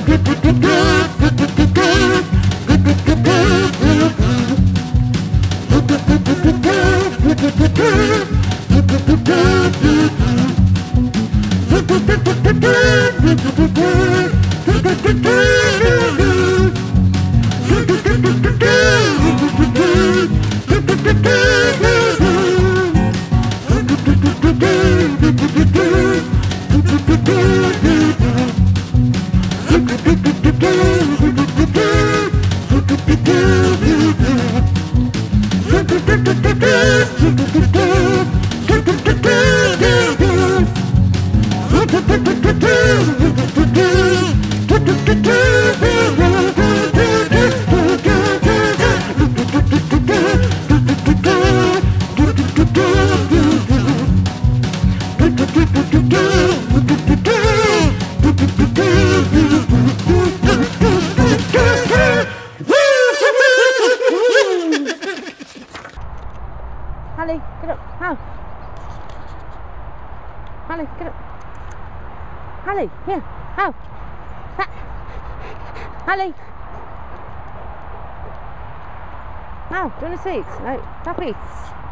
do do do do do do do do Hally, get up. How? Hally, get up. Hally, here. How? Ha. Hally. How? Do you want a seat? No. Puppies.